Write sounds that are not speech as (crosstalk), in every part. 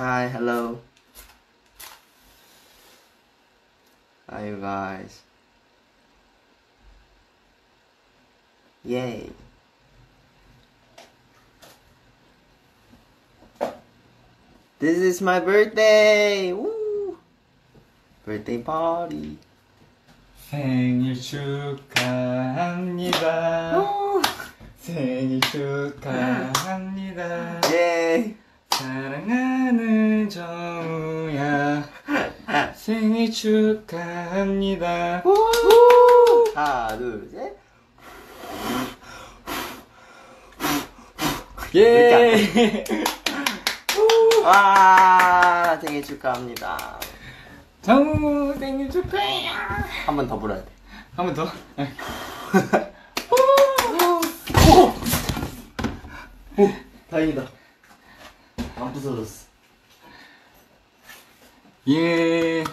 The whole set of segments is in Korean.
Hi, hello. Hi, you guys. Yay. This is my birthday! Woo! Birthday party. 생일 축하합니다. Woo! 생일 축하합니다. Yay! 사랑하는 정우야. 생일 축하합니다. 하나, 둘, 셋. 예! 와, 생일 축하합니다. 정우 생일 축하해! 한번 더 불어야 돼. 한 번 더. (laughs) 오, 다행이다. 안 부서졌어. 예.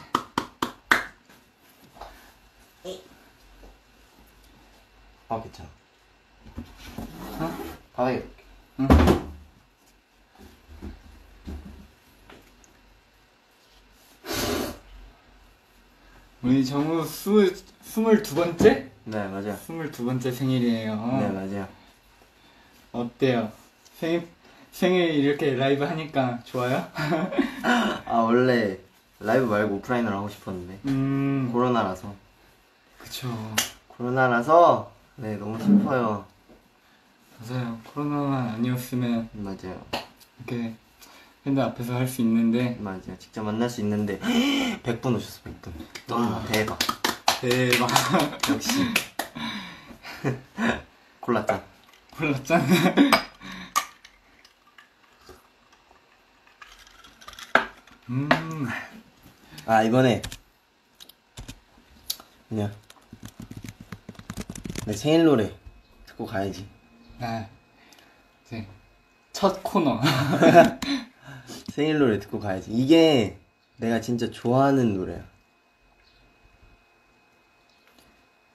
아, 괜찮아. 어? 바닥에 놓을게. 응. 우리 정우 스물, 스물 두 번째? 네, 맞아요. 스물 두 번째 생일이에요. 네, 맞아요. 어때요? 생일, 생일 이렇게 라이브 하니까 좋아요? 아, 원래 라이브 말고 오프라인으로 하고 싶었는데. 음, 코로나라서. 그쵸. 코로나라서, 네, 너무 슬퍼요. 맞아요. 코로나만 아니었으면 맞아요. 이렇게 팬들 앞에서 할 수 있는데, 맞아요. 직접 만날 수 있는데, (gasps) 100분 오셨어, 100분. 너무 대박. 대박. 역시. (laughs) (laughs) 골랐잖아. 골랐잖아. 음, 아, 이번에. 그냥. 내 생일 노래 듣고 가야지. 아, 이제 첫 코너. (laughs) 생일 노래 듣고 가야지. 이게 내가 진짜 좋아하는 노래야.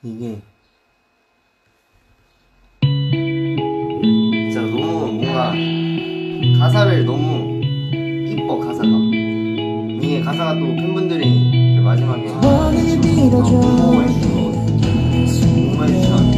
이게 진짜 너무 뭔가 가사를 너무 이뻐 가사가. 또 팬분들이 그 마지막에 거거든. 너무 해주셨는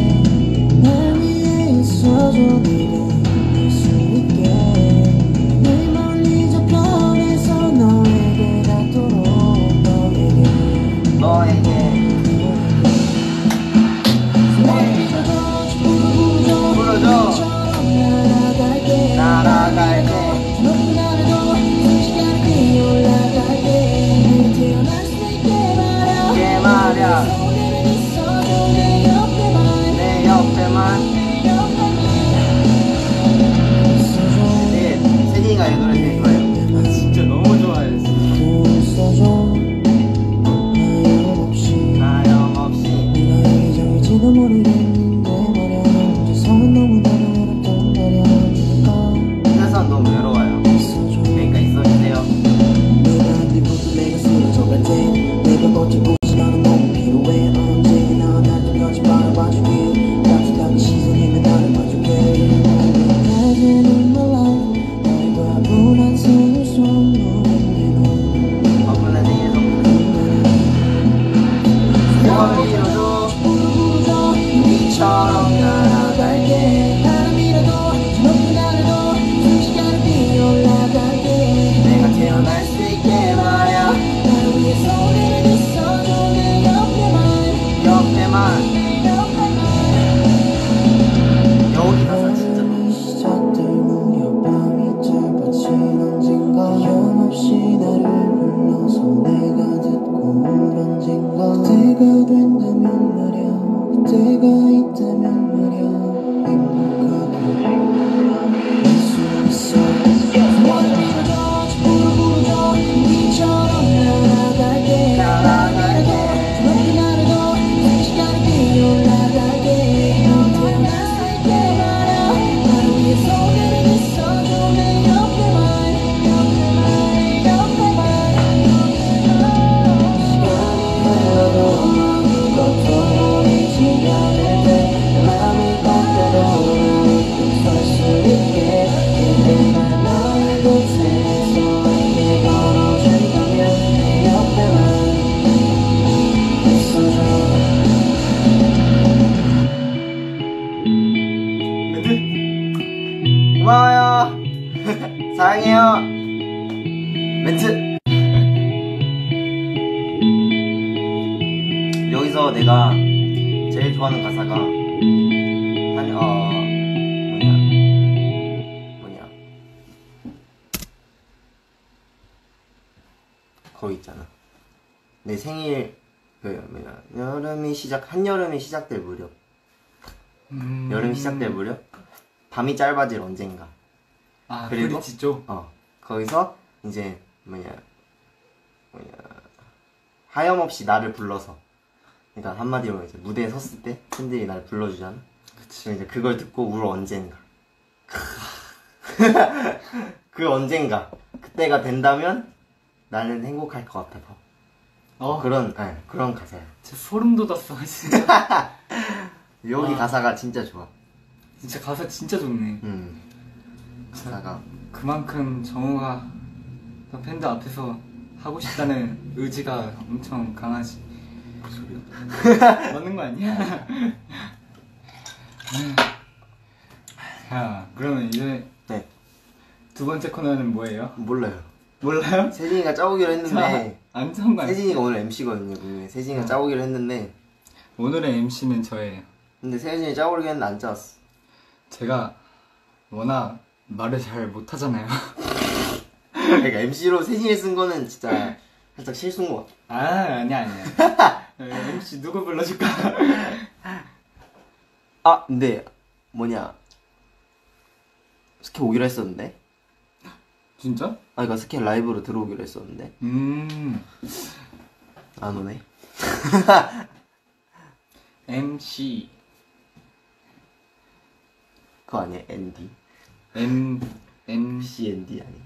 한여름이 시작될 무렵. 음... 여름이 시작될 무렵. 밤이 짧아질 언젠가. 아 그리고? 어 거기서 이제 뭐냐 뭐냐 하염없이 나를 불러서 그러니까 한마디로 이제 무대에 섰을 때 팬들이 나를 불러주잖아 그치. 이제 그걸 듣고 울 언젠가 (laughs) 그 언젠가 그때가 된다면 나는 행복할 것 같아 더 어 그런 네, 그런 가사야 진짜 소름 돋았어 진짜. (laughs) 여기 아. 가사가 진짜 좋아 진짜 가사 진짜 좋네. 음 가사가 그만큼 정우가 더 팬들 앞에서 하고 싶다는 (laughs) 의지가 엄청 강하지. 소리야? (laughs) 맞는 거 아니야? 자, 그러면 이제 네 두 번째 코너는 뭐예요? 몰라요 몰라요? 세진이가 짜오기로 했는데 안 아니야? 세진이가 오늘 MC거든요 분명히 세진이가 어. 짜오기로 했는데 오늘의 MC는 저예요. 근데 세진이 짜오기로 했는데 안 짜왔어 제가 워낙 말을 잘 못하잖아요. (laughs) 그러니까 MC로 세진이 쓴 거는 진짜 살짝 실수인 것 같아 아, 아니야, 아니야. MC 누구 불러줄까? 아 근데 뭐냐 스케 오기로 했었는데 진짜? 아 그니까 스케 라이브로 들어오기로 했었는데 음, 안 오네 (laughs) MC. 그거 아니야 ND M, MC. CND 아니야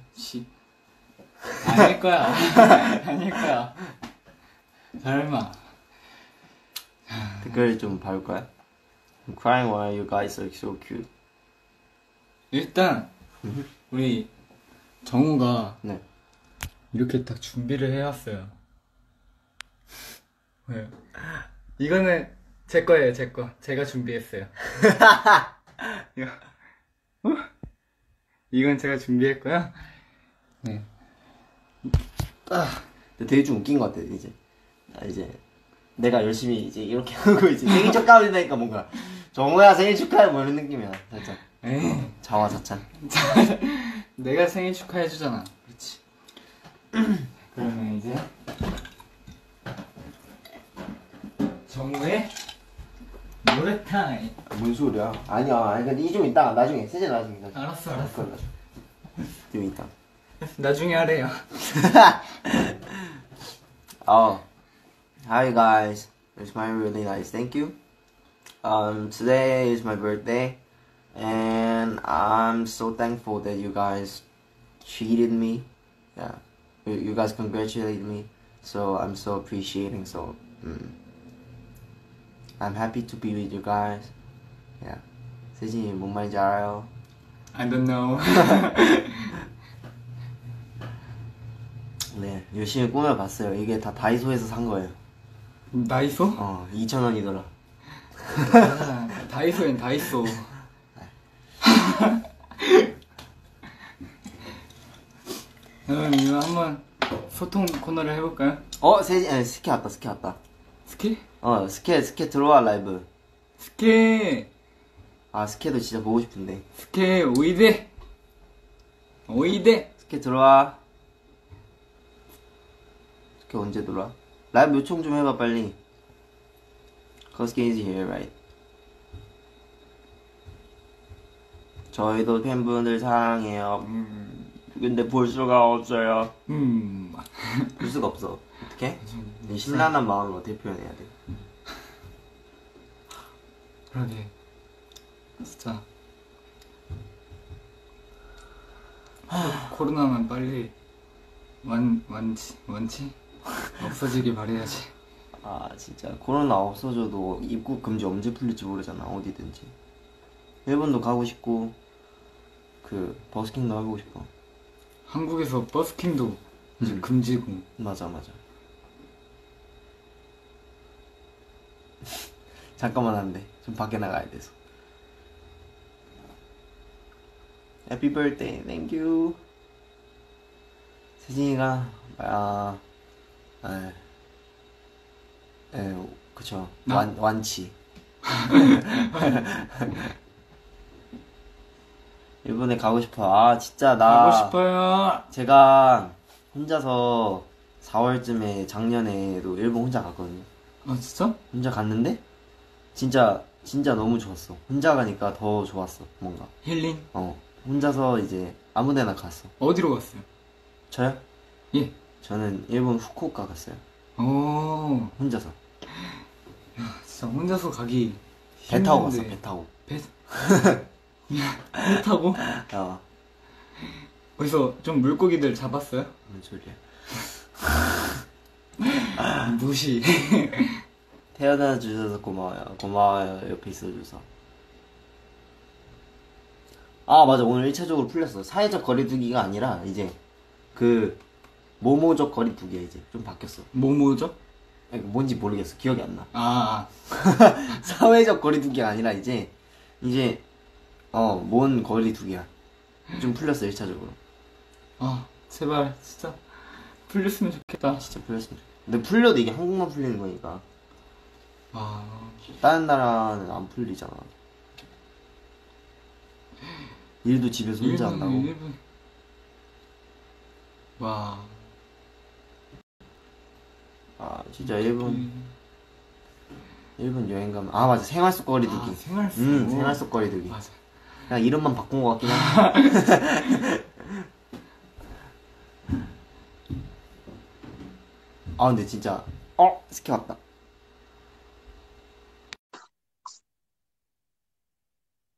아닐 거야. (laughs) 아닐 거야. 설마. 댓글 좀 봐올 거야 I'm crying while you guys are so cute 일단, 우리 정우가 네 이렇게 딱 준비를 해왔어요. 왜요? 이거는 제 거예요, 제 거. 제가 준비했어요. (laughs) 어? 이건 제가 준비했고요. 네. 근데 되게 좀 웃긴 것 같아 이제 아, 이제 내가 열심히 이제 이렇게 (laughs) 하고 이제 생일 축하한다니까 뭔가 정우야 생일 축하해 뭐 이런 느낌이야 살짝 에이, 자화자찬 (laughs) 내가 생일 축하해 주잖아. 그렇지 (clears throat) 그러면 이제 정우의 노래 타임. 뭔 소리야 아니야 아니 근데 이좀 이따가 나중에 세진 나중에 나중에 알았어, 알았어. 나중에 좀 이따 (laughs) 나중에 하래요. Oh, (laughs) hi guys. It's my really nice. Thank you. Um, today is my birthday, and I'm so thankful that you guys treated me. Yeah, you, guys congratulated me. So I'm so appreciating. So mm, I'm happy to be with you guys. Yeah. 세진이 뭔 말인지 알아요? I don't know. 네, 열심히 꾸며봤어요. 이게 다 다이소에서 산 거예요. 다이소? 어, 2,000원이더라. 아, 다이소엔 다이소. 그럼 이거 한번 소통 코너를 해볼까요? 어, 세진, 아니, 스케 왔다, 스케 왔다. 스케? 어, 스케, 스케 들어와, 라이브. 스케! 아, 스케도 진짜 보고 싶은데. 스케 おいで! おいで! 스케 들어와. 스케 언제 들어와? 라이브 요청 좀 해봐, 빨리. Cause is here, right? 저희도 팬분들 사랑해요. 음, 근데 볼 수가 없어요. 음. 볼 수가 없어. 어떻게? 이 신랄한 마음을 어떻게 표현해야 돼? 그러게. 진짜. 아, 코로나만 빨리 완, 완치, 완치? 없어지길 바래야지. 아 진짜 코로나 없어져도 입국 금지 언제 풀릴지 모르잖아 어디든지 일본도 가고 싶고 그 버스킹도 하고 싶어 한국에서 버스킹도 이제 음. 금지고. 맞아 맞아 (laughs) 잠깐만 안돼 좀 밖에 나가야 돼서 Happy birthday thank you 세진이가 아, 에, 에, 그쵸 나? 완 완치. (laughs) (laughs) 일본에 가고 싶어. 아 진짜 나 가고 싶어요. 제가 혼자서 4월쯤에 작년에도 일본 혼자 갔거든요. 아 진짜? 혼자 갔는데 진짜 진짜 너무 좋았어. 혼자 가니까 더 좋았어. 뭔가. 힐링 어. 혼자서 이제 아무 데나 갔어. 어디로 갔어요? 저요? 예. 저는 일본 후쿠오카 갔어요. 오 혼자서. 진짜 혼자서 가기 배 타고 갔어. 힘든데. 배 타고. 배, (laughs) 배 타고 야, 거기서 좀 물고기들 잡았어요? 무슨 소리야? (laughs) 무시 (laughs) 태어나 주셔서 고마워요. 고마워요. 옆에 있어줘서. 아, 맞아. 오늘 1차적으로 풀렸어. 사회적 거리두기가 아니라, 이제, 그, 모모적 거리두기야, 이제. 좀 바뀌었어. 아니, 뭔지 모르겠어. 기억이 안 나. 아 (laughs) 사회적 거리두기가 아니라, 이제, 이제, 어, 뭔 거리 두기야. 좀 풀렸어, 1차적으로. 아, 제발 진짜 풀렸으면 좋겠다 진짜 풀렸습니다. 근데 풀려도 이게 한국만 풀리는 거니까. 아 다른 나라는 안 풀리잖아. 일도 집에서 혼자 일본, 한다고. 일본. 와 아 진짜 일본 음. 일본 여행 가면 아 맞아 생활 속 거리 두기. 아, 생활 속. 음 생활 속 거리 두기. 맞아 그냥 이름만 바꾼 것 같긴 한데. (laughs) 아 근데 진짜 어 스키 왔다.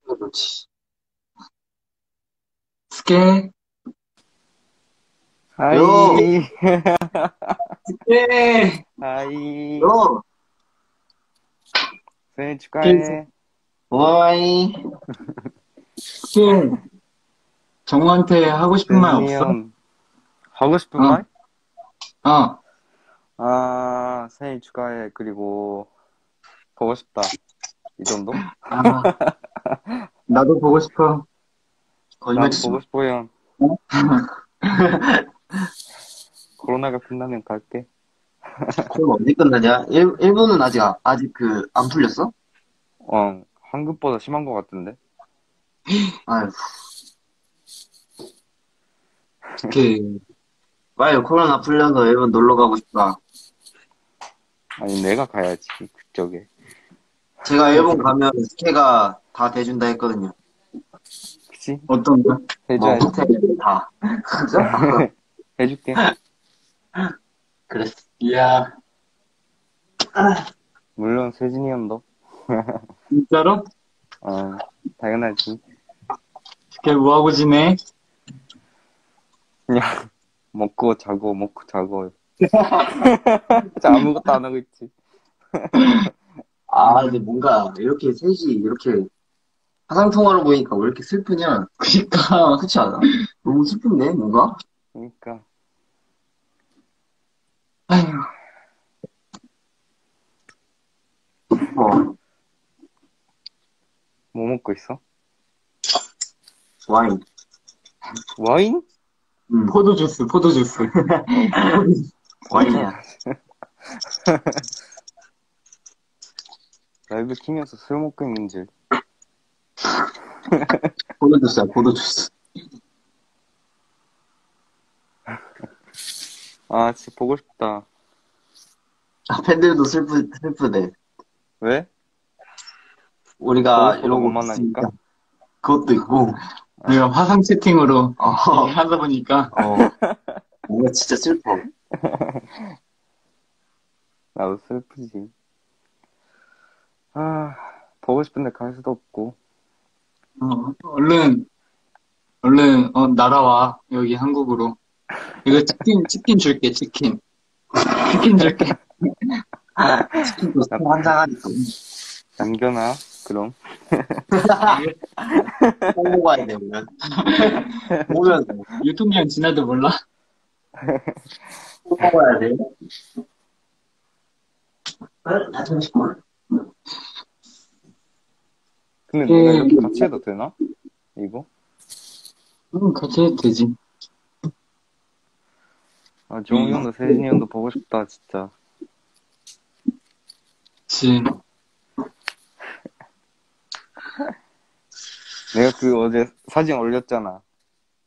그렇지. 스케 하이 스케 하이 요, 생일 축하해. 와이. (laughs) 스케 정우한테 하고 싶은 말 없어? 하고 싶은 어. 말? 어 아, 생일 축하해. 그리고, 보고 싶다. 이 정도? 아, 나도 보고 싶어 거짓말 나도 보고 마. 싶어요. (laughs) 코로나가 끝나면 갈게. (laughs) 그럼 언제 끝나냐? 일, 일본은 아직, 아- 아직 그, 안 풀렸어? 어, 한국보다 심한 것 같은데? 아유, 스케 빨리 코로나 풀려서 일본 놀러 가고 싶다. 아니, 내가 가야지, 그쪽에. 제가 일본 가면 스케가 다 대준다 했거든요. 그치? 어떤 거? 뭐, 해줘야지. 호텔 다. (laughs) 해줄게. 그랬어. 이야 물론, 세진이 형도. (laughs) 진짜로? 어, 당연하지. 스케 뭐하고 지내? 그냥, (laughs) 먹고 자고, 먹고 자고. 진짜 아무것도 안 하고 있지. (laughs) 아, 근데 뭔가, 이렇게 셋이, 이렇게, 화상통화로 보니까 왜 이렇게 슬프냐? 그니까 (laughs) 그렇지 않아? 너무 슬픈데, 뭔가? 그러니까, 아휴 어, 뭐 먹고 있어? 와인. 와인? 음, 포도 주스 포도 주스 (laughs) 와인이야. (laughs) 라이브 키면서 술 먹고 있는 줄. (laughs) 포도주스야, 포도주스. 아, 진짜 보고 싶다. 아, 팬들도 슬프, 슬프대. 왜? 우리가 이러고 못 만나니까? 그것도 있고, 내가 화상 채팅으로 어, (laughs) 하다 보니까 어. 뭔가 진짜 슬퍼. (laughs) 나도 슬프지. 아, 보고 싶은데 갈 수도 없고. 어, 얼른 얼른 어, 날아와 여기 한국으로 이거 치킨 치킨 줄게 치킨 (laughs) 치킨 줄게 치킨도 환장하니까. 남겨놔, 그럼. 홍보 가야 돼, 오면. (laughs) 오면 유통기한 지나도 몰라 홍보 가야 돼. 나좀 싶어. 근데 예, 내가 이렇게 여기 같이 해도 되나? 이거? 응 같이 해도 되지 아, 종이 형도 세진이 형도 보고 싶다, 진짜. 그치. (laughs) 내가 그 어제 사진 올렸잖아.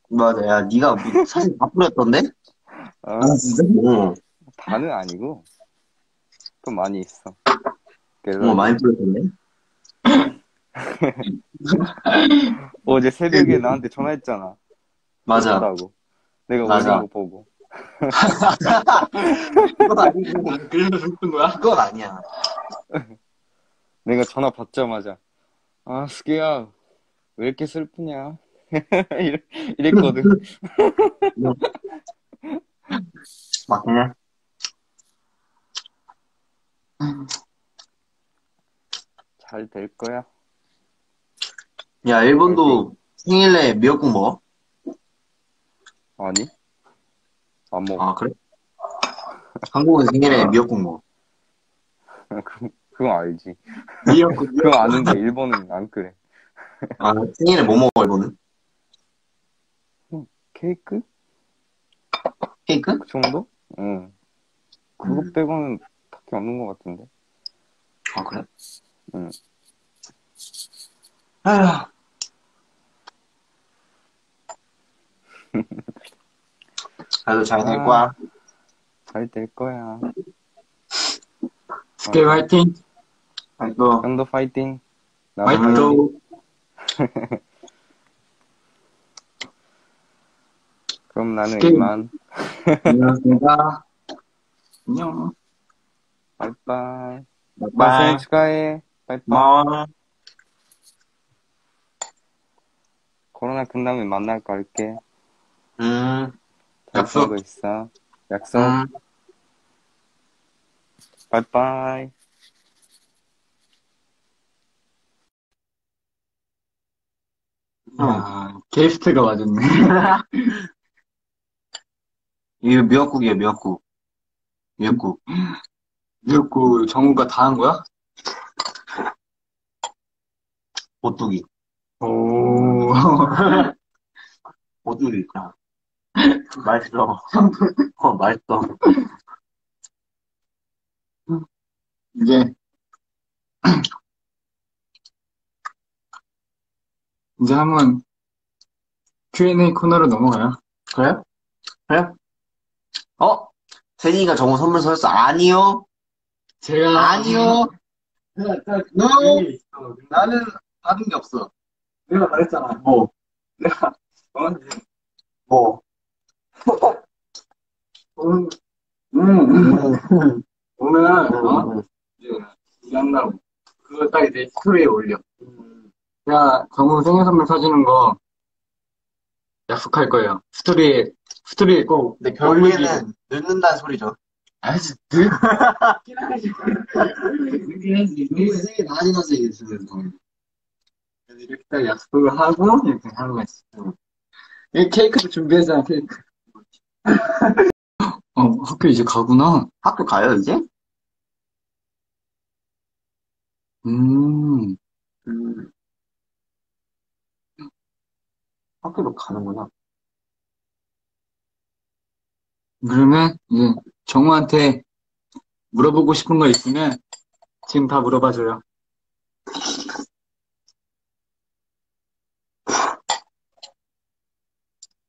맞아, 야, 니가 뭐 사진 다 뿌렸던데? 아, 진짜? 어, 다는 아니고, 좀 많이 있어. 어, 많이 뿌렸던데? (laughs) 어제 새벽에 나한테 전화했잖아. 맞아. 라고 내가 맞아. 올린 거 보고. 그건 아니고. (laughs) 그래서 슬픈 거야? 그건 아니야. 내가 전화 받자마자, 아, 스케야, 왜 이렇게 슬프냐? (laughs) 이랬, 이랬거든. (laughs) 맞냐? 잘될 거야. 야, 일본도 생일에 미역국 먹어? 아니? 안 먹어. 아, 그래? 한국은 생일에 미역국 먹어. (laughs) 그, 그건 알지. 미역국. (laughs) 그건 아는데, 일본은 안 그래. 아, 생일에 뭐 먹어, 일본은? 케이크? 케이크? 그 정도? 응. 그거 음. 빼고는 딱히 없는 것 같은데. 아, 그래? 응. 아휴. 그래도 잘될 아. 거야. 잘 될 거야. 스케 화이팅! 또, 형도 파이팅. 또, (laughs) 그럼 나는 게임. 이만. 안녕하십니까. (laughs) 안녕. 바이바이. Bye. 생일 축하해. 바이바이. 고마워. 코로나 끝나면 만날 거 할게. 음, 잘 약속. 있어. 약속. 음. 바이바이. 야, 게스트가 와줬네. (laughs) 이거 미역국이야, 미역국. 미역국. 미역국 정우가 다 한 거야? 오뚜기. 오. (laughs) 오뚜기 있다. 맛있어. 어, 맛있어. 이제, 이제 한번 Q&A 코너로 넘어가요. 그래? 그래? 어? 세진이가 정우 선물 사줬어? 아니요. 제가, 아니요. 너, 나는 받은 게 없어. 내가 말했잖아. 뭐? 내가, 너한테, 뭐? 오늘, 음, 음. (laughs) 오늘, 어? 음. 이제, 이제 한다고. 그거 딱 이제 스토리에 올려. 음. 제가 정우 생일 선물 사주는 거 약속할 거예요. 스토리에, 스토리에 꼭. 근데 결국에는 늦는다는 소리죠. 아직, 늦, 다 지났어, 이게 지금. 이렇게 딱 약속을 하고, 이렇게 하는 거지. 이 케이크도 준비했잖아, 케이크. (laughs) 어, 학교 이제 가구나. 학교 가요, 이제? 음, 음. 학교도 가는구나. 그러면, 이제, 정우한테 물어보고 싶은 거 있으면, 지금 다 물어봐줘요.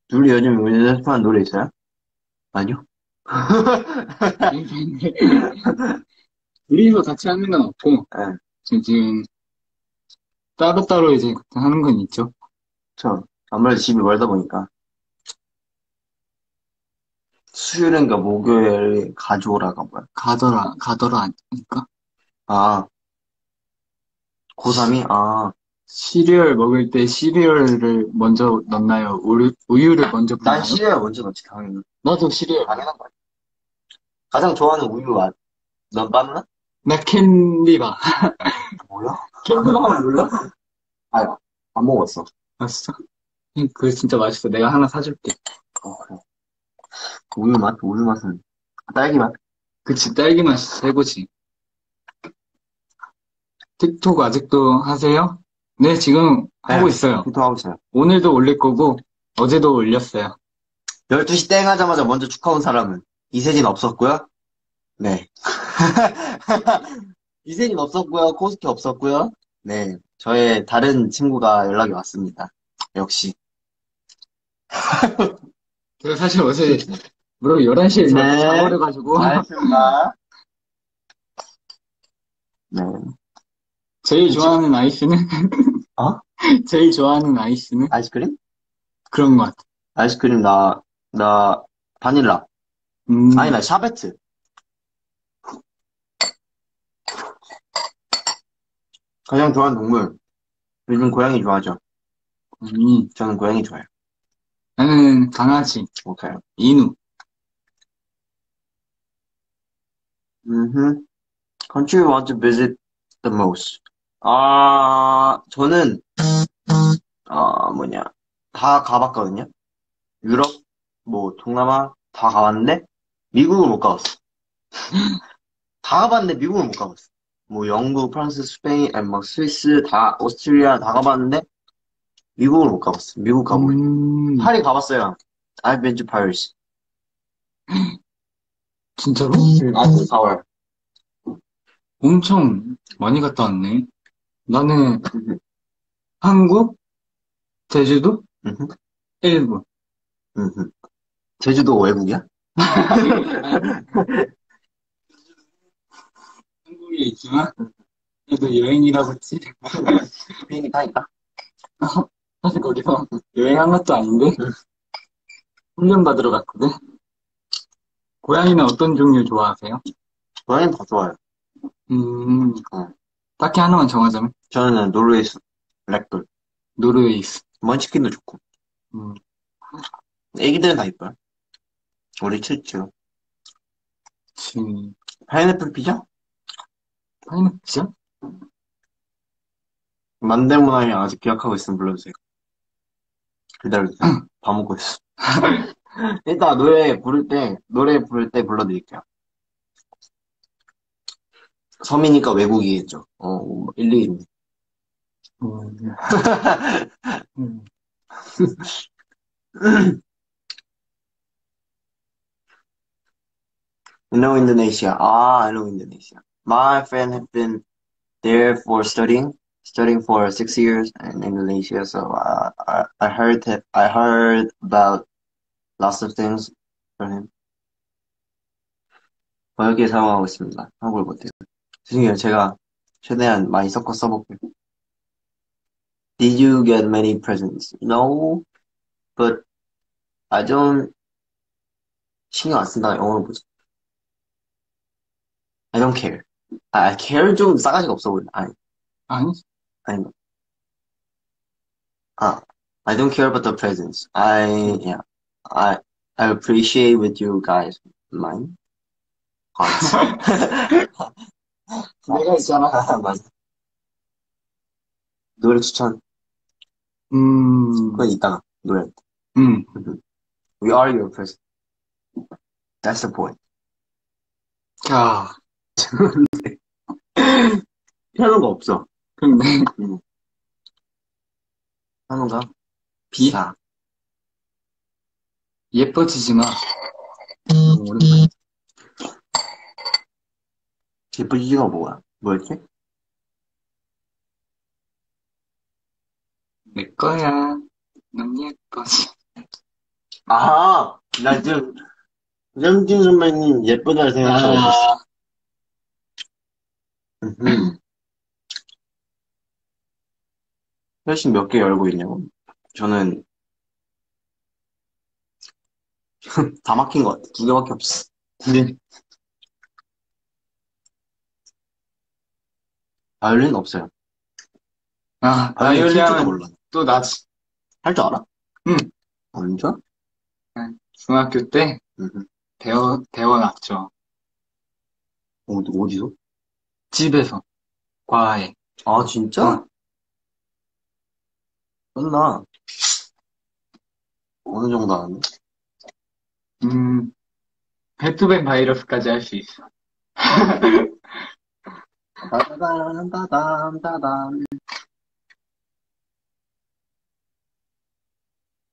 둘이 요즘 연습하는 노래 있어요? 아니요. (laughs) 우리도 같이 하는 건 없고, 네. 지금, 따로따로 이제 하는 건 있죠. 저, 아무래도 집이 멀다 보니까. 수요일인가 목요일 가져오라가 뭐야? 가더라, 가더라 아닐까? 아, 고3이? 아, 시리얼 먹을 때 시리얼을 먼저 넣나요? 우유, 우유를 먼저 난 붓나요? 시리얼 먼저 넣지, 당연히. 나도 시리얼. 당연한 거야. 가장 좋아하는 우유 맛. 넌 바나나? 나 캔디바. 뭐야? (laughs) 캔디바 몰라? 안 먹었어. 아, 진짜? 응, 그거 진짜 맛있어. 내가 하나 사줄게. 어, 그래. 그 우유 맛, 우유 맛은. 딸기 맛? 그치, 딸기 맛이 최고지. 틱톡 아직도 하세요? 네, 지금 네. 하고 있어요. 히트하고 있어요. 오늘도 올릴 거고, 어제도 올렸어요. 12시 땡 하자마자 먼저 축하 온 사람은 이세진 없었고요. 네. (laughs) 이세진 없었고요. 코스키 없었고요. 네. 저의 다른 친구가 연락이 왔습니다. 역시. (laughs) 제가 사실 어제 무려 11시에 네. 자버려가지고 알겠습니다. 네. 제일 좋아하는 아이스는? 어? (laughs) 제일 좋아하는 아이스는? 아이스크림? 그런 것 같아. 아이스크림 나, 나, 바닐라. 음, 아니, 나 샤베트. 가장 좋아하는 동물. 요즘 고양이 좋아하죠. 음, 저는 고양이 좋아해요. 나는 강아지, 오케이. 인우. Mm-hmm. Country you want to visit the most? 아, 저는, 아, 뭐냐. 다 가봤거든요. 유럽, 뭐, 동남아, 다 가봤는데, 미국을 못 가봤어. (laughs) 다 가봤는데, 미국을 못 가봤어. 뭐, 영국, 프랑스, 스페인, 아니, 막, 스위스, 다, 오스트리아 다 가봤는데, 미국을 못 가봤어. 미국 가고 싶어. 음, 파리 가봤어요. I've been to Paris. (laughs) 진짜로? 아이폰 4월. 엄청 많이 갔다 왔네. 나는 한국, 제주도. 일본. 제주도 외국이야? (laughs) 한국에 있지만, 그래도 여행이라고 했지. 비행기 타니까. (laughs) (laughs) 사실 거기서 여행한 것도 아닌데, 훈련 받으러 갔거든. 고양이는 어떤 종류 좋아하세요? 고양이는 다 좋아요. 음, 어. 딱히 하나만 정하자면, 저는 노르웨이숲, 랙돌. 노르웨이숲. 먼치킨도 좋고. 음, 애기들은 다 이뻐요. 우리 칠치로. 지, 파인애플 피자? 파인애플이야? 만대문화이 아직 기억하고 있으면 불러주세요. 기다려주세요. 밥 먹고 있어. 이따 노래 부를 때, 노래 부를 때 불러드릴게요. 섬이니까 외국이겠죠. 어, 일리 있네. 음, 음. You know Indonesia. Ah, know Indonesia. My friend had been there for studying, studying for six years in Indonesia. So uh, I, I heard that, I heard about lots of things from him. 번역기 사용하고 있습니다. 한국을 못해요. 죄송해요. 제가 최대한 많이 섞어 써볼게요. Did you get many presents? No, but I don't 신경 안 쓴다. 영어로 보자. I don't care. 아, care 좀 싸가지가 없어 보인다. 아니, 아니, 아니. 아, I don't care about the presents. I, yeah, I, I appreciate with you guys mine. hearts. 내가 있잖아. 맞아. 노래 추천. 음, 그건 이따가 노래. (laughs) 음, We are your present. That's the point. 야, (laughs) 피아노가 없어. 근데, 피아노가 비? 비싸. 예뻐지지 마. 너무 오랜만에. 예쁘지가 뭐야? 뭐였지? 내 거야. 너무 예뻐지. 아, 나 지금 정진 선배님 예쁘다 생각하고 있었어. 아, 음. 회식 몇개 열고 있냐고. 저는 (laughs) 다 막힌 것 같아. 두 개밖에 없어. 근데, 바이올린 없어요. 아, 바이올린 칠 줄도 바이올린은 몰라. 또 나지. 할 줄 알아? 응. 어, 진짜? 중학교 때 응. 배워, 배워놨죠. 어디, 어디서? 집에서. 과외. 아, 진짜? 끝나. 어느 정도 하는데? 음, 베토벤 바이러스까지 할 수 있어. 따다단, 따단, 따단.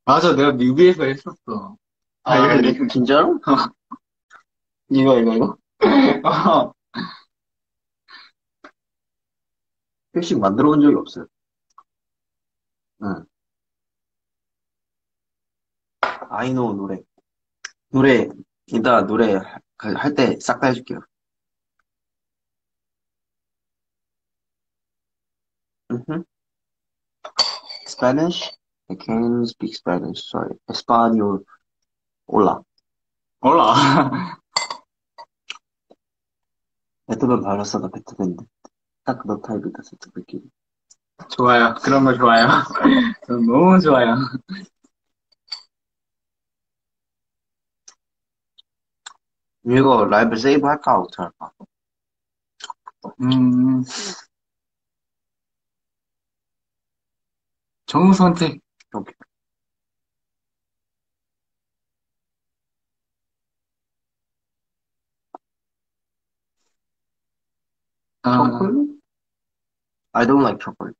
맞아, 내가 뮤비에서 했었어. 아, 이거, 이거. 진짜로? (laughs) 이거, 이거, 이거? (laughs) 어. 회식 만들어 본 적이 없어요. 응. 아이노 노래. 노래, 이따 노래 할 때 싹 다 해줄게요. Mhm. Spanish? I can't speak Spanish, sorry. Español. Hola. 몰라. (laughs) 베트남 발라사가 베트남인데. 딱 그런 타입이다, 살짝 느낌이. 좋아요. 그런 거 좋아요. (laughs) 전 너무 좋아요. 이거 라이브 세이브 할까? 어떻게 할까? 음. 정우 선택. 오케이. 아, chocolate? I don't like chocolate.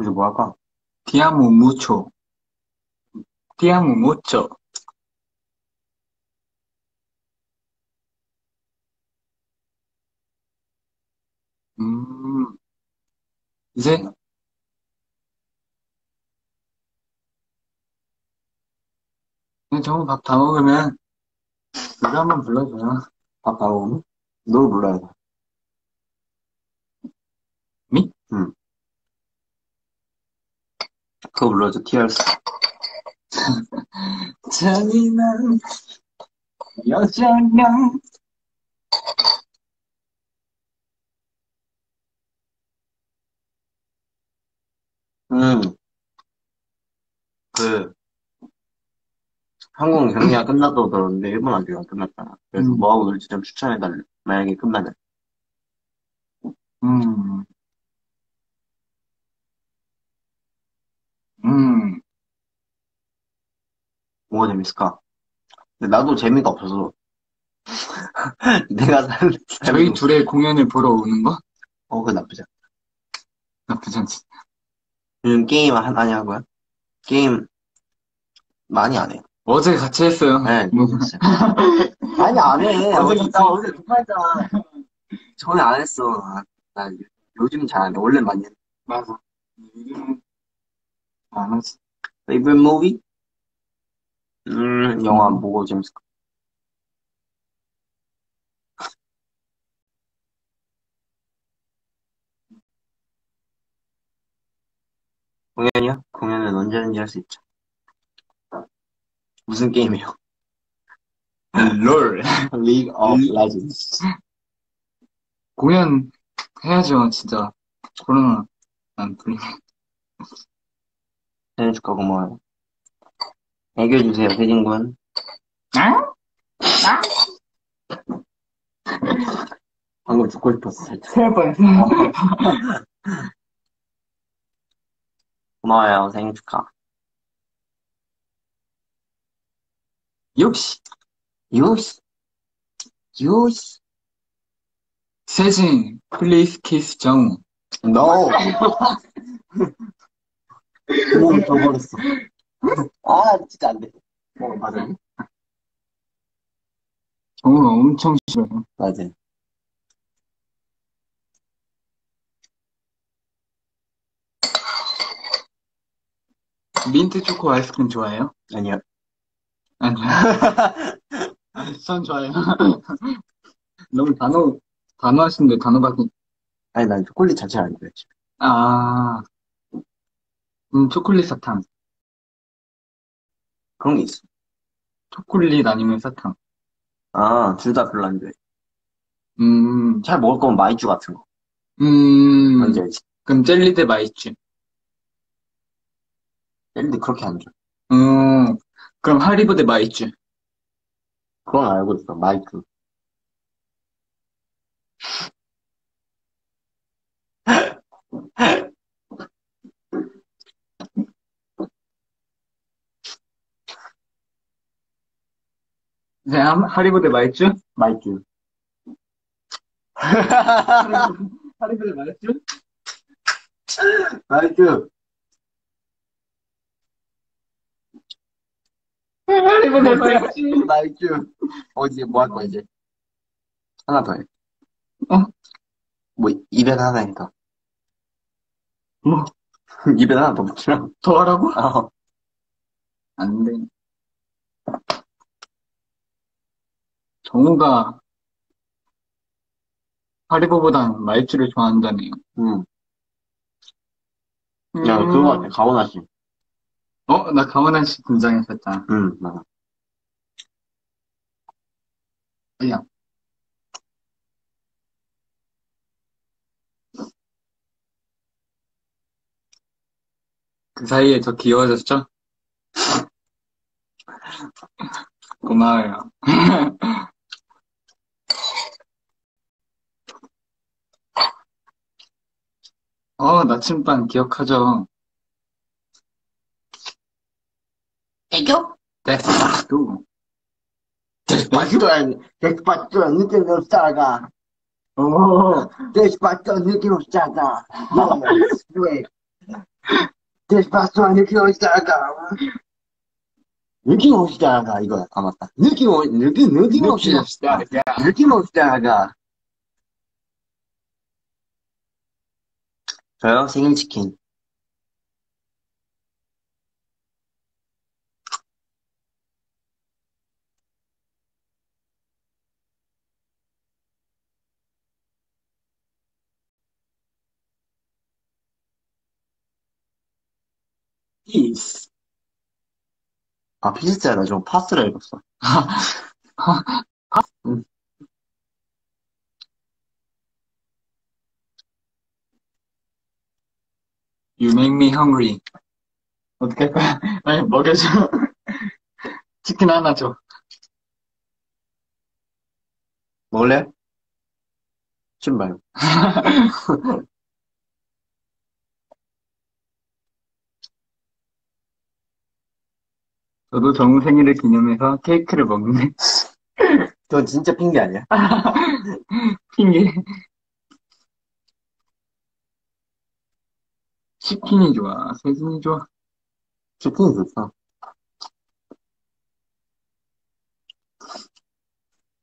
이제 뭐 할까? 디아모 무초. 디아모 무초. 음. 이제 그냥 정우 밥다 먹으면 노래 한번 불러줘요. 밥 다 먹으면? 노래 불러야 돼. 미? 응. 그거 불러줘, TRS. (laughs) 잔인한 여자면 음. 그, 한국 경기가 끝났다고 들었는데, 일본 경기가 끝났잖아. 그래서 음. 뭐하고 놀지 좀 추천해달래. 만약에 끝나면. 음. 음. 뭐가 재밌을까? 근데 나도 재미가 없어서. (laughs) 내가 살, 저희 둘의 공연을 보러 오는 거? 어, 그거 나쁘지 않아. 나쁘지 않지. 요즘 게임 한, 많이 하고요? 게임, 많이 안 해요. 어제 같이 했어요. 네, 뭐, (laughs) 아니, 안 해. 어제 어제, 나 어제 녹화했잖아. 전에 안 했어. 아, 나 요즘 잘 안 해. 원래 많이 해. 맞아. 요즘은 안 하지. Favorite movie? 음, 영화 뭐가 재밌을까? 공연이요? 공연은 언제든지 할 수 있죠. 무슨 게임이요? 롤. (laughs) League of Legends. 공연 해야죠, 진짜. 코로나 안 풀리면. 생일 축하 고마워요. 애교해주세요, 혜진군. 아? 방금 죽고 싶었어, 살짝. 세 번. 고마워요, 생일 축하. 역시, 유스. 유스. 세진, please kiss 정우. No. (laughs) 구멍 져버렸어. 아, 진짜 안 돼. 어, 맞아. 정우가 엄청 싫어요. 맞아. 민트 초코 아이스크림 좋아해요? 아니요. 아니, 전 좋아해요. 너무 단호, 단호하신데 단호박이. 아니, 난 초콜릿 자체를 안 좋아해. 아, 음, 초콜릿 사탕. 그런 게 있어. 초콜릿 아니면 사탕. 아, 둘 다 별로 안 좋아해. 음, 잘 먹을 거면 마이쮸 같은 거. 음, 뭔지 알지? 그럼 젤리 대 마이쮸. 젤리 그렇게 안 좋아. 음, 그럼 하리보 대 마이쮸. 그건 알고 있어, 마이쮸. 이제 하- 하리보 대 마이쮸? 마이쮸. (laughs) 하리보 대 마이쮸? Nice. 이거 내봐야지. Nice. 어, 이제 뭐 할 거야, 이제? 하나 더 해. 어? 뭐, 입에 하나니까. 뭐? (laughs) 입에 하나 더 붙이라. 더 하라고? 어. 안 돼. 정우가 하리보보단 말주를 좋아한다네요. 응. 야, 음. 그거 같아, 가오나 씨. 어, 나 강원한 씨 등장했었잖아. 응, 맞아. 그냥. 그 사이에 더 귀여워졌죠? 고마워요. (laughs) 어, 나침반 기억하죠? 애교? 네, 또. 데스파토, 데스파토, 느낌으로 살아가. 오, 데스파토, 느낌으로 살아가. 왜? 데스파토, 느낌으로 살아가. 느낌 없이 살아가, 이거야. 아, 맞다. 느낌, 없- 느낌, 느낌 없이 살아가. 느낌 없이 살아가. 저요? 생일치킨. 피스. 아, 피스트야. 나좀 파스를 읽었어. (laughs) You make me hungry. 어떻게 할 거야? 아니, 먹여줘. 치킨 하나 줘. 먹을래? 신발. (laughs) 저도 정우 생일을 기념해서 케이크를 먹는데, (laughs) 그건 진짜 핑계 아니야? (laughs) 핑계. 치킨이 좋아, 세진이 좋아. 치킨이 좋다.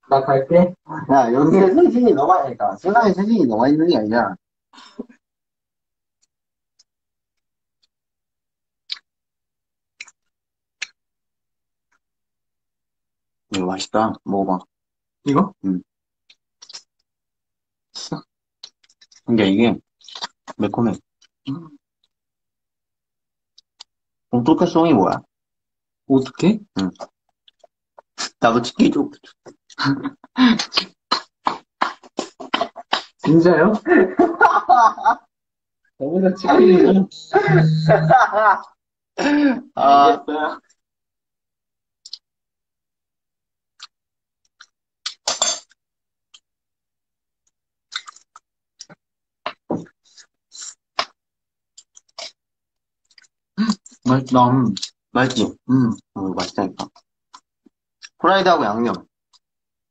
나 갈게. 야, 여기에 세진이 너가 하니까. 세상에 세진이 너가 있는 게 아니야. 이거 맛있다. 먹어봐. 이거? 근데 이게 매콤해. 음. 동토크송이 뭐야? 어떻게? 나도 치킨 좀. (laughs) 진짜요? (laughs) 너무나 치킨이 아, 알겠어요. 맛있다. 음. 맛있지? 음. 어, 맛있다니까. 프라이드하고 양념.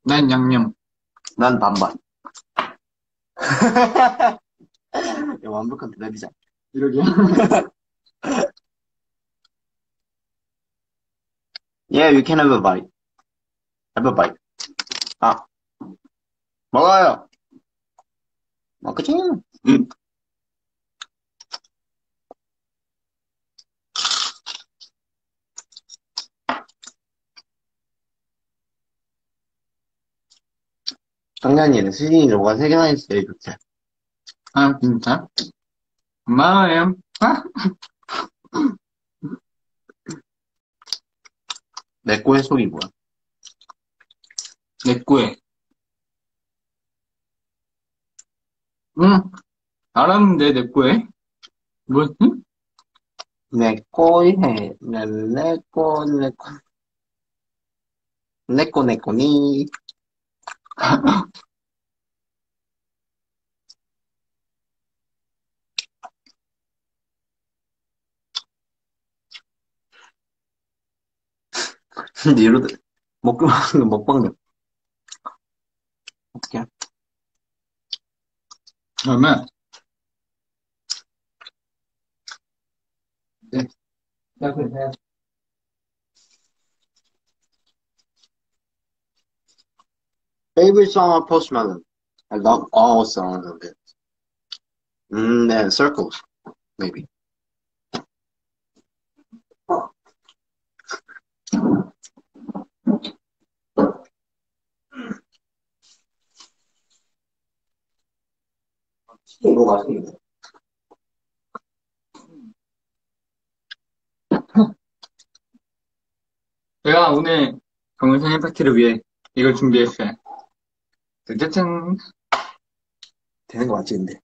난 양념. 난 반반. (laughs) 야, 완벽한 대답이잖아. 이러게. (laughs) Yeah, we can have a bite. Have a bite. 아. 먹어요. 먹겠지? 응. 장난이네. 수진이 너가 세 개나 있어 제일 좋지. 아, 진짜? 고마워요. 아? (laughs) 내 꼬의 속이 뭐야? 내 꼬에. 응. 알았는데, 내 꼬에. 뭐지? 내 꼬이 해. 내, 내 꼬, 내 꼬. 내 꼬, 내 꼬니. 근데 이러다, 거 먹방력. 어떻게 해? 그러면, 야, 그래. Favorite song of Post Malone? I love all songs of it. Mm, then Circles, maybe. 이거 맛있는데. 제가 오늘 정원 생일 파티를 위해 이걸 준비했어요. 짜잔. 되는 거 맞지, 근데?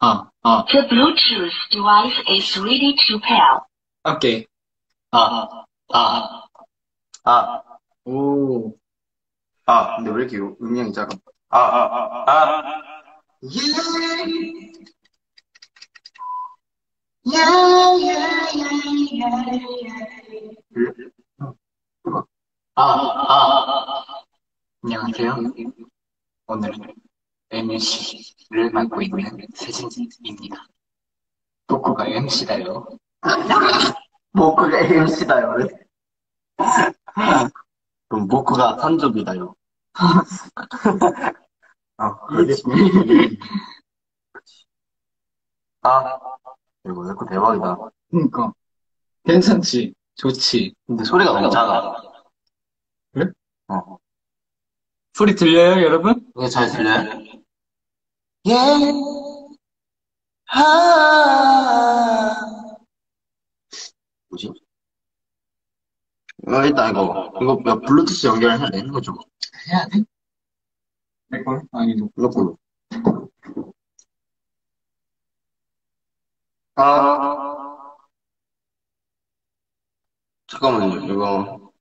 아, 아, The Bluetooth device is ready to pair. 오케이. 아, 아, 아, 오. 아, 근데 왜 이렇게 음량이 작아? 아, 아, 아, 아. 아, 아, 안녕하세요. 오늘은 MC를 맡고 있는 세진입니다. 복구가 MC다요. 모크가 (laughs) AMC다요. 그럼 모크가 산족이다요. (laughs) 아, 알겠습니다. 아, 이거 이거 대박이다. 그니까. 괜찮지? 좋지? 근데 소리가 너무 작아. 그래? 어. 소리 들려요, 여러분? 이게 잘 들려요? 예. 아. 뭐지? 어, 일단 이거, 이거 몇 블루투스 연결해야 되는 거죠? 해야 돼? 내 걸? 아니, 너. 이거 걸로. 아. 잠깐만요, 이거.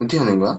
어떻게 하는 거야?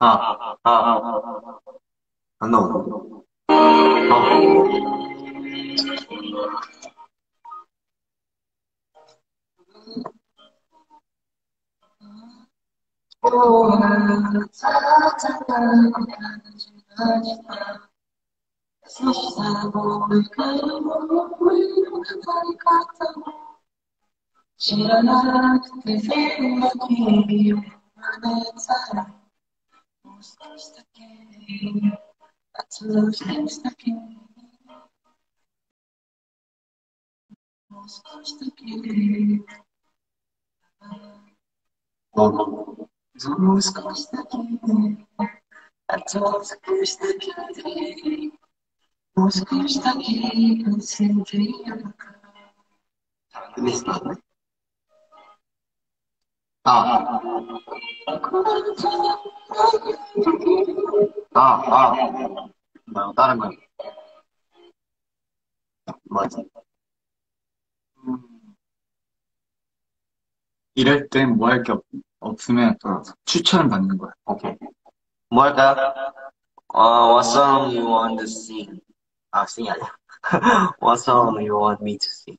운데? 뭐, 아무나 틀어봐, 뭐. 뭔가? 어, 이거 틀어봐, 일 단. 아, 아, 아, 아. 안 나오네. 어, 끝냈어. 아, 아, 아, 아. 말고 다른 거. 맞아. 이럴 땐 뭐 할 게 없으면 어, 추천을 받는 거야. 오케이. 뭐 할까요? 어, what song you want to sing? 아, sing 아니야. What song you want me to sing?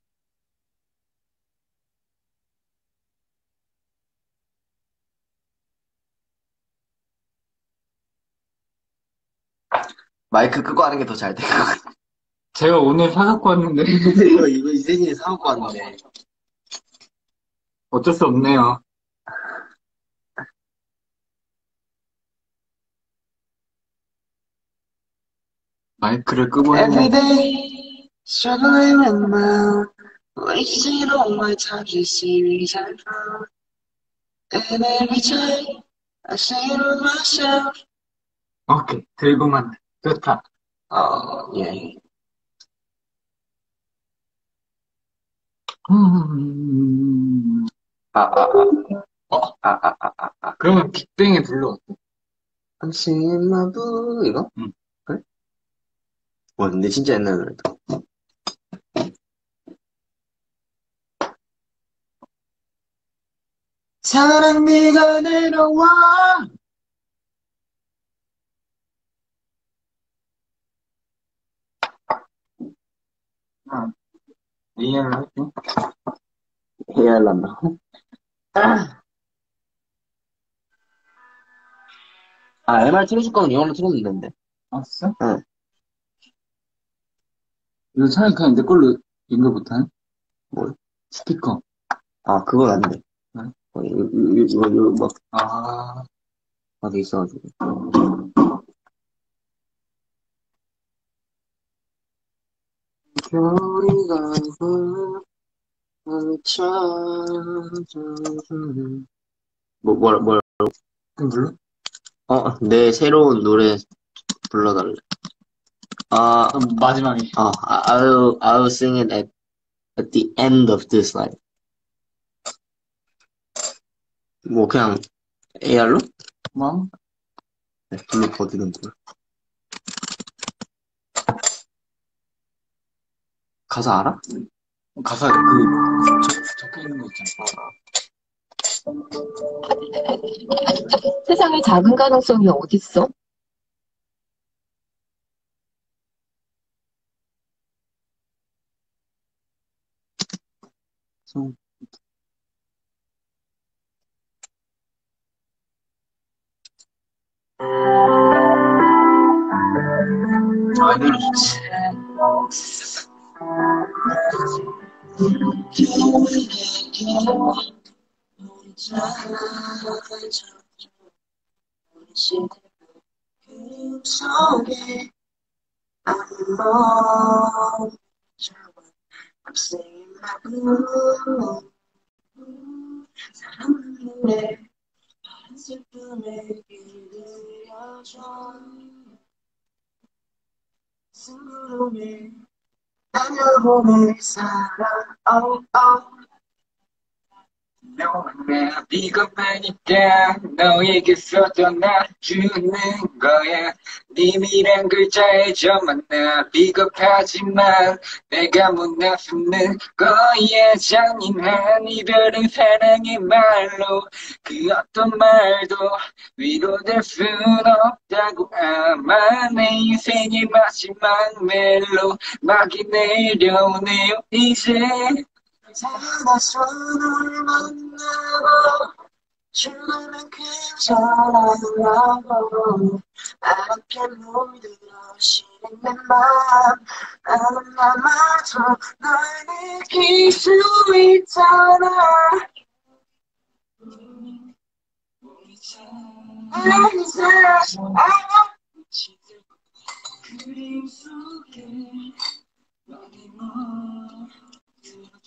마이크 끄고 하는 게 더 잘 될 것 같아. 제가 오늘 사갖고 왔는데 이거, 이거 이세진이 사갖고 왔는데. 어쩔 수 없네요. 마이크를 끄고 Every 했는데 day, struggling with my wasting all my time to series I found. And every time I say to myself, 오케이 들고만 좋다. oh, yeah. 음, 아, 아, 아. 아, 아, 아, 아, 아. 그러면 빅뱅의 my blue. 이거? 응. 그래? 와, 근데 진짜 옛날 노래다. 사랑 네가 내려와. AR 할게. 해야 할란다. 아, MR 틀어줄 거면 이걸로 틀어도 되는데. 아, 진짜? 응. 이거 차라리 그냥 내 걸로 연결 못하네? 뭘? 스피커. 아, 그건 안 돼. 응? 어, 이거, 이거, 이거, 이거 막, 아, 막 있어가지고. 별이가 멈춰주는 뭐, 뭐라, 뭐라, 그럼 블루? 어, 내 새로운 노래 불러달래. 아, 마지막에. 어, I'll, I'll sing it at, at the end of this life. 뭐, 그냥, AR로? 뭐? 네, 블루 버디는 불. 가사 알아? 가사 그, 적, 적혀 있는 거 있잖아. 세상에 작은 가능성이 어딨어? 송. 아, 이 노래 좋지. I'm singing my blue. 사랑하는 노래, 다른 슬픔에 길들여줘. 승부름에 달려보내 사랑, oh, oh. 너무나 비겁하니까 너에게서 떠나주는 거야. 님이란 글자에 저만 나 비겁하지만 내가 못 나서는 거야. 잔인한 이별은 사랑의 말로 그 어떤 말도 위로될 순 없다고 아마 내 인생의 마지막 멜로 막이 내려오네요 이제 널 만나고 주만큼 사랑하고 아롭게 물들어 시린 내맘 나는 남아도 널 느낄 수 있잖아 이제 알아 그림 속에 너의 멈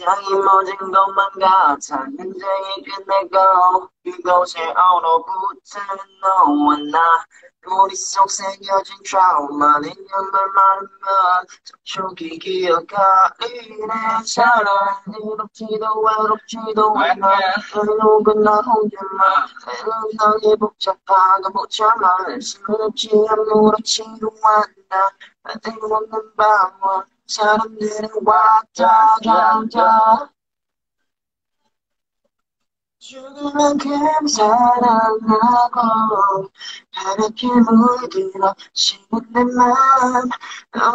양이 멎은 것만 같아 굉장히 끝내고 그곳에 얼어붙은 너와 나. 머릿속 새겨진 트라우마는 연말 많으면 촉촉히 기억하리네. 차라리 이롭지도 외롭지도 않아. 결국은 나 혼자만 새로운 너의 복잡하고 복잡한 스무럽지 아무렇지도 않아. 뜬금없는 밤과 사람들은 왔다 갔다 죽을 만큼 사랑하고 파랗게 물들어 식은 내 맘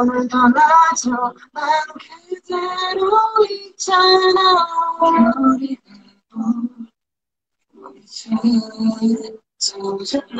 오늘도 나도 난 그대로 있잖아 우리. 아무도 전해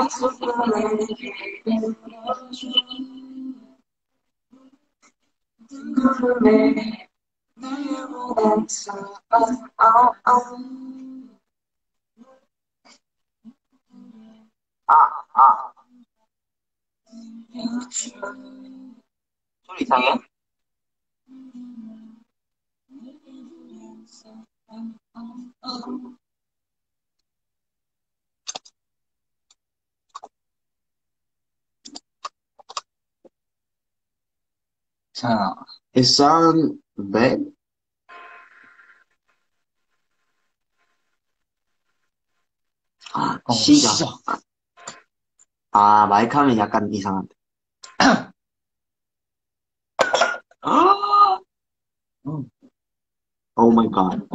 노래를 소리 이상해? 자, It sound bad? 아, 어, 시작. 시작. 아, 마이크 하면 약간 이상한데. Oh my god.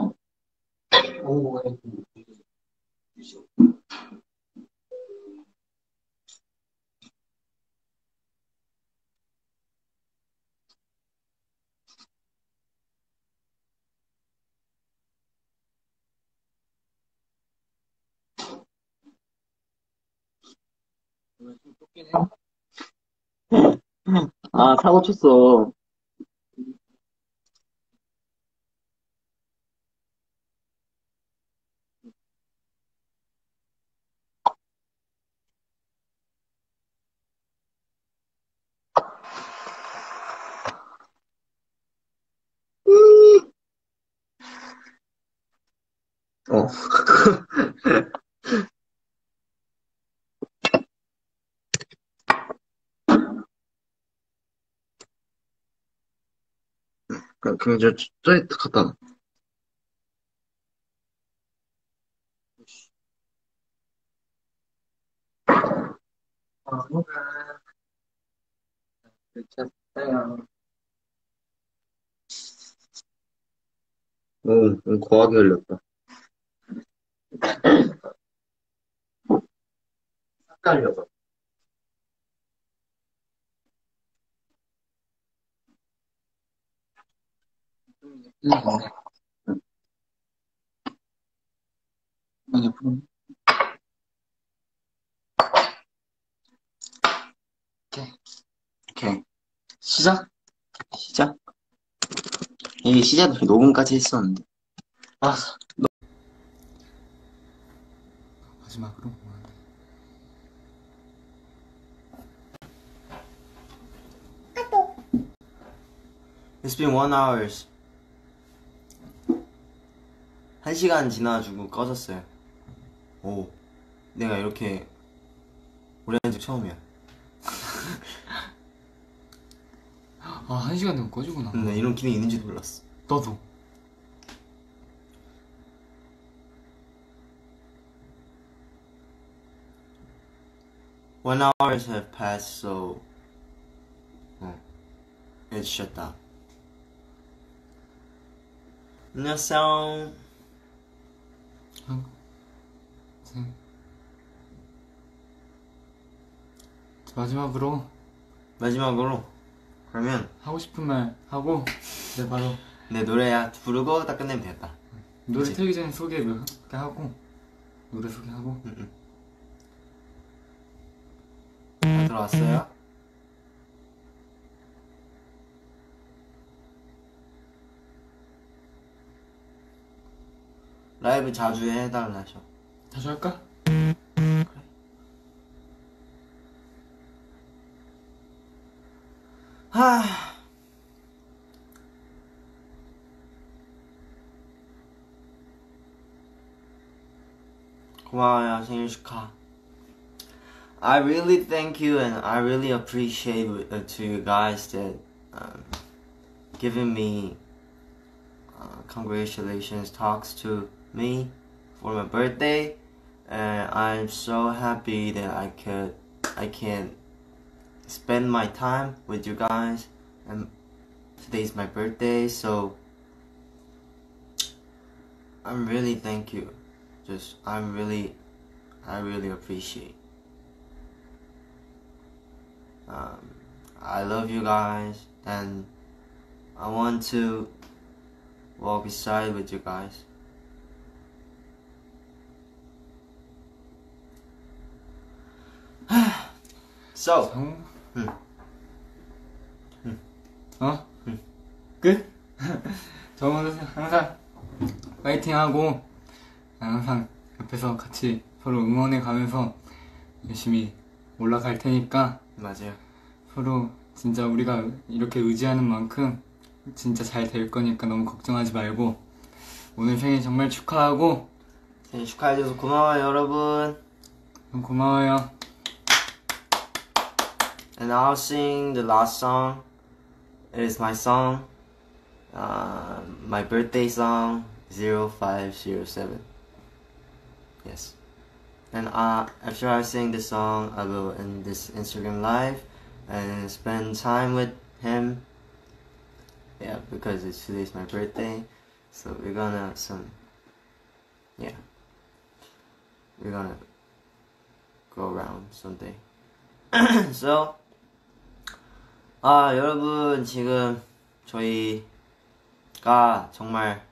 아, 사고 쳤어. 어. (laughs) 그, 그, 저, 저, 갖다 놔. 오, 오, 거하게 흘렸다. 헷갈려서. 아니, 그럼. 오케이. 시작? 시작. 이게 시작을 녹음까지 했었는데. 아. 마지막으로. It's been one hours. 한 시간 지나가지고 꺼졌어요. 오, 내가 이렇게 오래 한적 처음이야. 아, 한 시간 되면 꺼지구나. 근데 이런 기능이 있는지도 몰랐어. 너도. One hours have passed, so 어, it's shut down. 안녕하세요. 생. 마지막으로 마지막으로 그러면 하고 싶은 말 하고 네 바로 내 노래 부르고 딱 끝내면 되겠다. 노래? 틀기 전에 소개 몇개 하고 노래 소개하고 다 들어왔어요? 라이브 자주 해달라셔. 다시 할까? 하. 고마워요 생일 축하. I really thank you and I really appreciate uh, to you guys that um, giving me uh, congratulations talks to me for my birthday and I'm so happy that I could I can spend my time with you guys and today's my birthday so I'm really thank you just I'm really I really appreciate um, I love you guys and I want to walk beside with you guys. So, 정... 응. 어? 끝? (laughs) 정은 항상 파이팅하고 항상 옆에서 같이 서로 응원해 가면서 열심히 올라갈 테니까 맞아요. 서로 진짜 우리가 이렇게 의지하는 만큼 진짜 잘 될 거니까 너무 걱정하지 말고 오늘 생일 정말 축하하고 생일 축하해줘서 고마워요, 여러분. 고마워요. And I'll sing the last song. It is my song, uh, my birthday song, 0507. Yes. And uh, after I sing the song, I will end this Instagram live and spend time with him. Yeah, because it's today's my birthday, so we're gonna some. Yeah. We're gonna go around someday. (clears throat) so. 아, 여러분, 지금 저희가 정말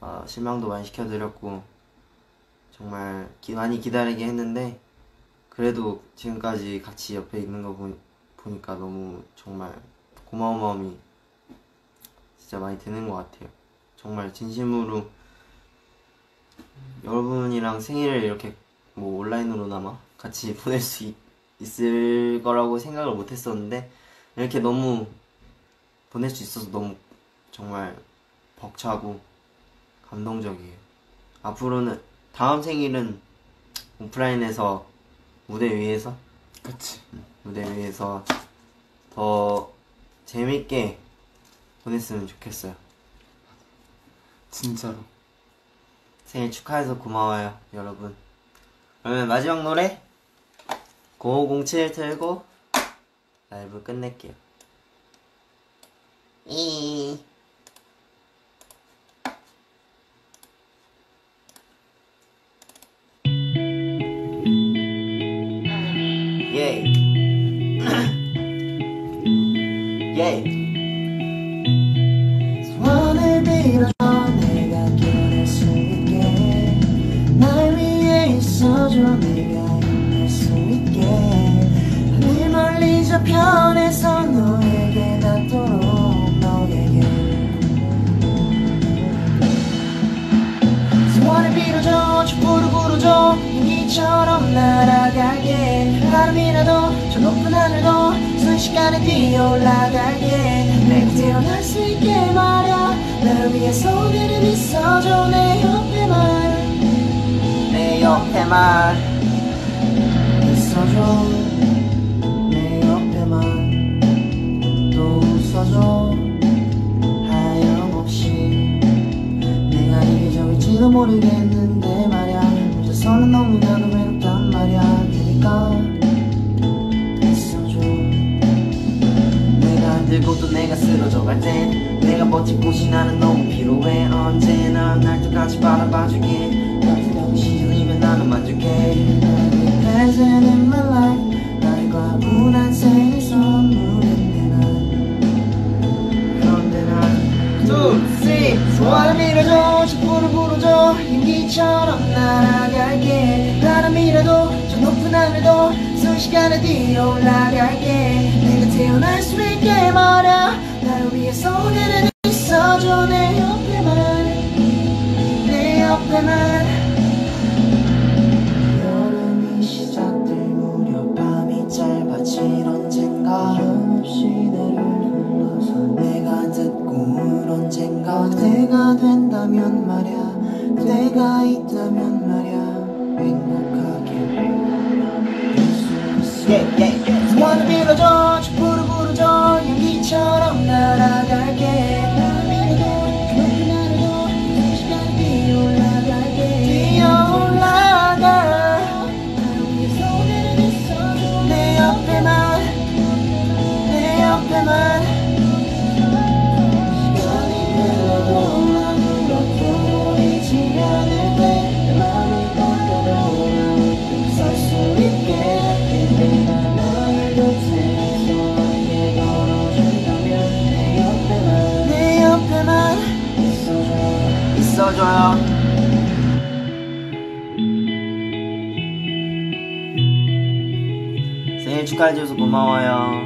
어, 실망도 많이 시켜드렸고, 정말 기- 많이 기다리게 했는데, 그래도 지금까지 같이 옆에 있는 거 보, 보니까 너무 정말 고마운 마음이 진짜 많이 드는 것 같아요. 정말 진심으로 여러분이랑 생일을 이렇게 뭐 온라인으로나마 같이 (laughs) 보낼 수 있, 있을 거라고 생각을 못 했었는데 이렇게 너무 보낼 수 있어서 너무 정말 벅차고 감동적이에요. 앞으로는 다음 생일은 오프라인에서 무대 위에서 그치. 무대 위에서 더 재밌게 보냈으면 좋겠어요. 진짜로. 생일 축하해서 고마워요, 여러분. 그러면 마지막 노래 0507 틀고 라이브 끝낼게요. 이 three 소원을 밀어줘 촛불을 불어줘 연기처럼 날아갈게. 바람이라도 저 높은 하늘도 순식간에 뛰어올라갈게. 내가 태어날 수 있게 말야 나를 위해서 그는 있어줘. 내 옆에만. 내 옆에만 언젠가 때가 된다면 말야 때가 있다면 말야 행복하게 yeah, yeah, yeah. 소원을 빌어줘 촛불을 불어줘 연기처럼 날아갈게. 바람이라 좋아요. 생일 축하해줘서 고마워요.